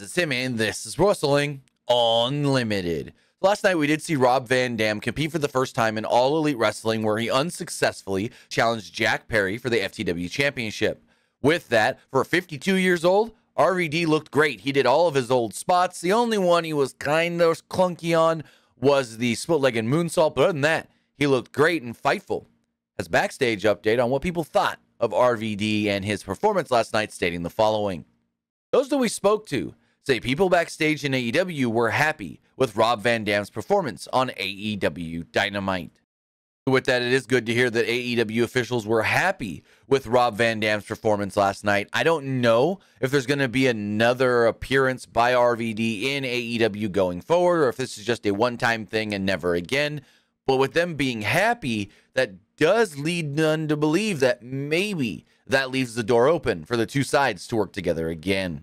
it's Tim, and this is Wrestling Unlimited. Last night, we did see Rob Van Dam compete for the first time in All Elite Wrestling, where he unsuccessfully challenged Jack Perry for the FTW Championship. With that, for 52 years old, RVD looked great. He did all of his old spots. The only one he was kind of clunky on was the split legged moonsault, but other than that, he looked great and fightful. As backstage update on what people thought of RVD and his performance last night, stating the following. Those that we spoke to say people backstage in AEW were happy with Rob Van Dam's performance on AEW Dynamite. With that, it is good to hear that AEW officials were happy with Rob Van Dam's performance last night. I don't know if there's going to be another appearance by RVD in AEW going forward, or if this is just a one time thing and never again. But with them being happy, that does lead none to believe that maybe that leaves the door open for the two sides to work together again.